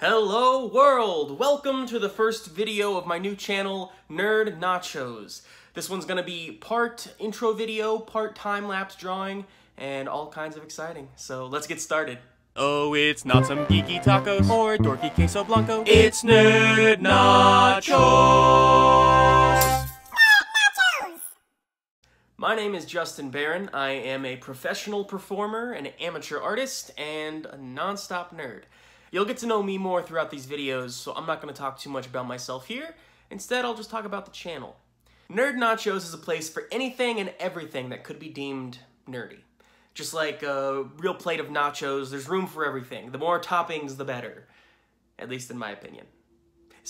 Hello world! Welcome to the first video of my new channel, Nerd Nachos. This one's gonna be part intro video, part time-lapse drawing, and all kinds of exciting. So let's get started. Oh, it's not some geeky tacos or dorky queso blanco. It's Nerd Nachos! My name is Justin Barron. I am a professional performer, an amateur artist, and a non-stop nerd. You'll get to know me more throughout these videos, so I'm not going to talk too much about myself here. Instead, I'll just talk about the channel. Nerd Nachos is a place for anything and everything that could be deemed nerdy. Just like a real plate of nachos, there's room for everything. The more toppings, the better. At least in my opinion.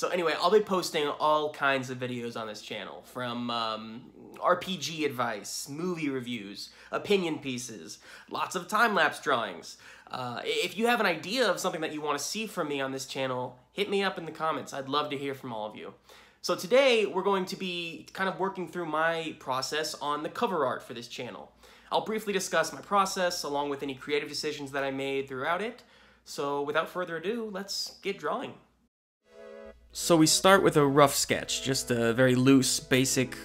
So anyway, I'll be posting all kinds of videos on this channel, from um, RPG advice, movie reviews, opinion pieces, lots of time-lapse drawings. Uh, if you have an idea of something that you want to see from me on this channel, hit me up in the comments. I'd love to hear from all of you. So today, we're going to be kind of working through my process on the cover art for this channel. I'll briefly discuss my process, along with any creative decisions that I made throughout it. So without further ado, let's get drawing. So we start with a rough sketch, just a very loose, basic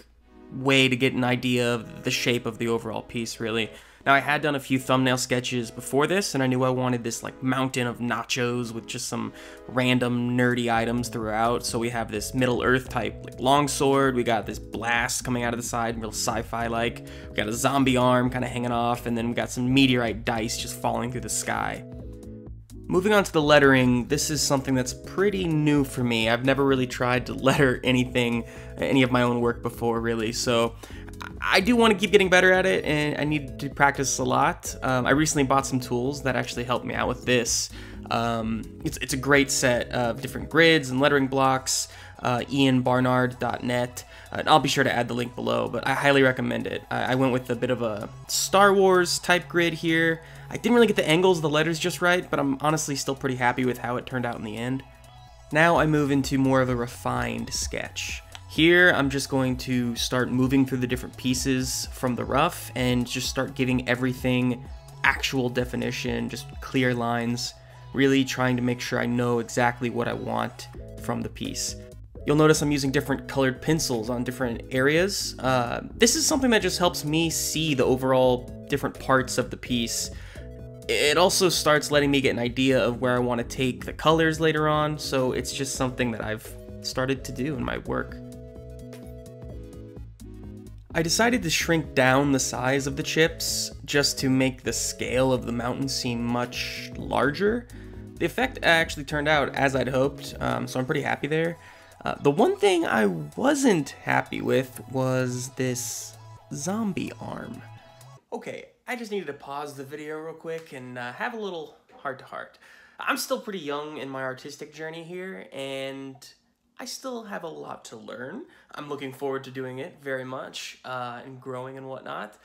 way to get an idea of the shape of the overall piece, really. Now, I had done a few thumbnail sketches before this, and I knew I wanted this, like, mountain of nachos with just some random nerdy items throughout. So we have this Middle-earth type, like, longsword. We got this blast coming out of the side, real sci-fi-like. We got a zombie arm kind of hanging off, and then we got some meteorite dice just falling through the sky. Moving on to the lettering, this is something that's pretty new for me. I've never really tried to letter anything, any of my own work before, really. So I do want to keep getting better at it, and I need to practice a lot. Um, I recently bought some tools that actually helped me out with this. Um, it's, it's a great set of different grids and lettering blocks. Uh, ianbarnard.net. Uh, I'll be sure to add the link below, but I highly recommend it. I, I went with a bit of a Star Wars type grid here. I didn't really get the angles of the letters just right, but I'm honestly still pretty happy with how it turned out in the end. Now I move into more of a refined sketch. Here, I'm just going to start moving through the different pieces from the rough and just start giving everything actual definition, just clear lines, really trying to make sure I know exactly what I want from the piece. You'll notice I'm using different colored pencils on different areas. Uh, this is something that just helps me see the overall different parts of the piece. It also starts letting me get an idea of where I want to take the colors later on, so it's just something that I've started to do in my work. I decided to shrink down the size of the chips just to make the scale of the mountain seem much larger. The effect actually turned out as I'd hoped, um, so I'm pretty happy there. Uh, the one thing I wasn't happy with was this zombie arm. Okay, I just needed to pause the video real quick and uh, have a little heart-to-heart. -heart. I'm still pretty young in my artistic journey here, and I still have a lot to learn. I'm looking forward to doing it very much uh, and growing and whatnot.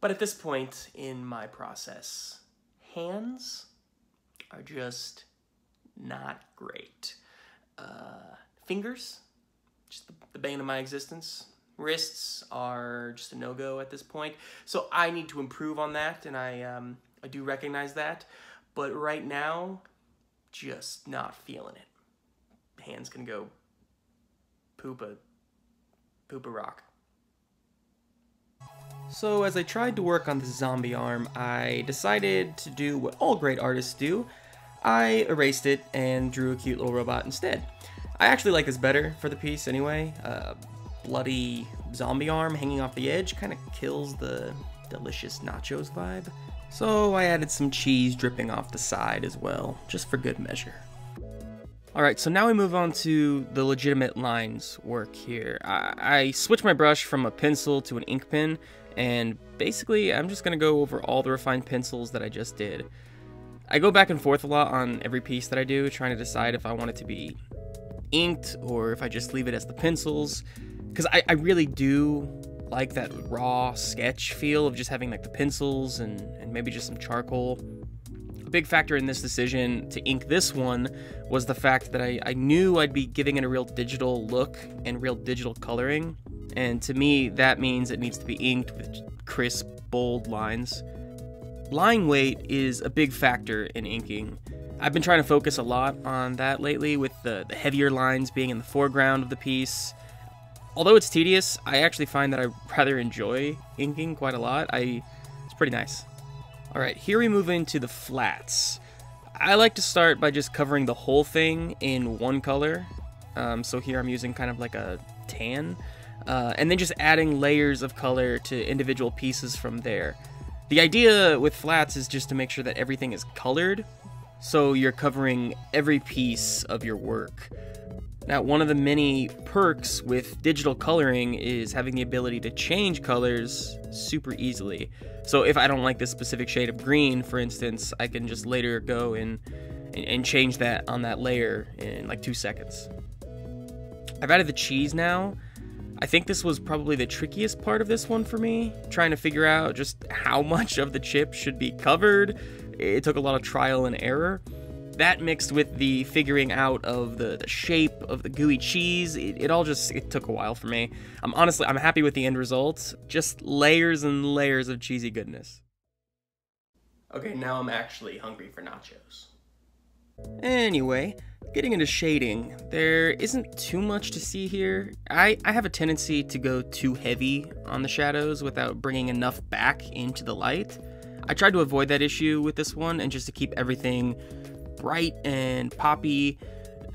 But at this point in my process, hands are just not great. Uh, fingers, just the, the bane of my existence. Wrists are just a no-go at this point. So I need to improve on that, and I, um, I do recognize that. But right now, just not feeling it. Hands can go poop a, poop a rock. So as I tried to work on the zombie arm, I decided to do what all great artists do. I erased it and drew a cute little robot instead. I actually like this better for the piece anyway. Uh, bloody zombie arm hanging off the edge kind of kills the delicious nachos vibe. So I added some cheese dripping off the side as well, just for good measure. Alright, so now we move on to the legitimate lines work here. I, I switched my brush from a pencil to an ink pen, and basically I'm just going to go over all the refined pencils that I just did. I go back and forth a lot on every piece that I do, trying to decide if I want it to be inked or if I just leave it as the pencils, because I, I really do like that raw sketch feel of just having like the pencils and, and maybe just some charcoal A big factor in this decision to ink this one was the fact that I, I knew I'd be giving it a real digital look and real digital coloring. And to me, that means it needs to be inked with crisp, bold lines. Line weight is a big factor in inking. I've been trying to focus a lot on that lately with the, the heavier lines being in the foreground of the piece. Although it's tedious, I actually find that I rather enjoy inking quite a lot. I It's pretty nice. Alright, here we move into the flats. I like to start by just covering the whole thing in one color. Um, so here I'm using kind of like a tan. Uh, and then just adding layers of color to individual pieces from there. The idea with flats is just to make sure that everything is colored so you're covering every piece of your work. Now, one of the many perks with digital coloring is having the ability to change colors super easily. So if I don't like this specific shade of green, for instance, I can just later go and, and change that on that layer in like two seconds. I've added the cheese now. I think this was probably the trickiest part of this one for me, trying to figure out just how much of the chip should be covered it took a lot of trial and error. That mixed with the figuring out of the, the shape of the gooey cheese, it, it all just it took a while for me. I'm honestly I'm happy with the end result. Just layers and layers of cheesy goodness. Okay, now I'm actually hungry for nachos. Anyway, getting into shading, there isn't too much to see here. I, I have a tendency to go too heavy on the shadows without bringing enough back into the light. I tried to avoid that issue with this one and just to keep everything bright and poppy.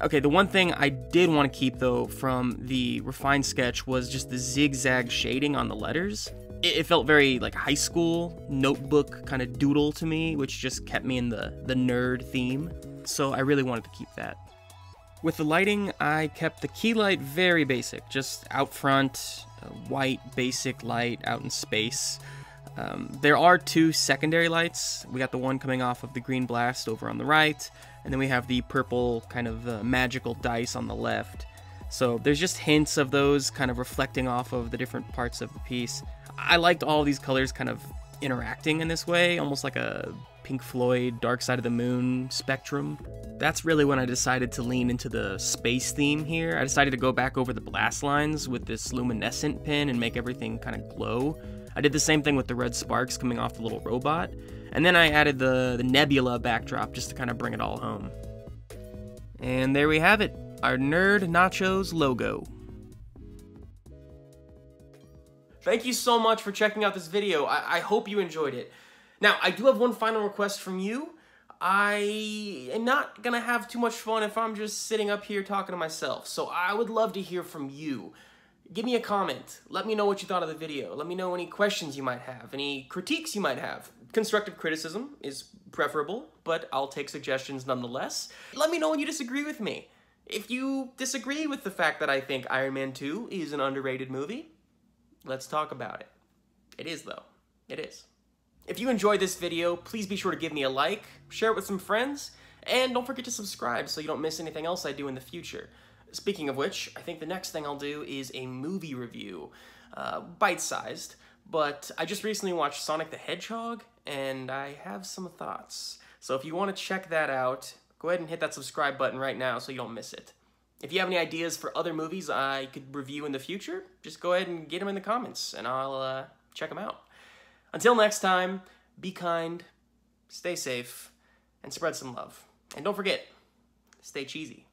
Okay, the one thing I did want to keep though from the refined sketch was just the zigzag shading on the letters. It, it felt very like high school notebook kind of doodle to me, which just kept me in the, the nerd theme. So I really wanted to keep that. With the lighting, I kept the key light very basic, just out front, white basic light out in space. Um, there are two secondary lights. We got the one coming off of the green blast over on the right, and then we have the purple kind of uh, magical dice on the left. So there's just hints of those kind of reflecting off of the different parts of the piece. I liked all these colors kind of interacting in this way, almost like a Pink Floyd Dark Side of the Moon spectrum. That's really when I decided to lean into the space theme here. I decided to go back over the blast lines with this luminescent pen and make everything kind of glow. I did the same thing with the red sparks coming off the little robot. And then I added the, the nebula backdrop just to kind of bring it all home. And there we have it, our Nerd Nachos logo. Thank you so much for checking out this video. I, I hope you enjoyed it. Now, I do have one final request from you. I am not gonna have too much fun if I'm just sitting up here talking to myself. So I would love to hear from you give me a comment. Let me know what you thought of the video. Let me know any questions you might have, any critiques you might have. Constructive criticism is preferable, but I'll take suggestions nonetheless. Let me know when you disagree with me. If you disagree with the fact that I think Iron Man 2 is an underrated movie, let's talk about it. It is, though. It is. If you enjoyed this video, please be sure to give me a like, share it with some friends, and don't forget to subscribe so you don't miss anything else I do in the future. Speaking of which, I think the next thing I'll do is a movie review. Uh, Bite-sized, but I just recently watched Sonic the Hedgehog, and I have some thoughts. So if you want to check that out, go ahead and hit that subscribe button right now so you don't miss it. If you have any ideas for other movies I could review in the future, just go ahead and get them in the comments, and I'll uh, check them out. Until next time, be kind, stay safe, and spread some love. And don't forget, stay cheesy.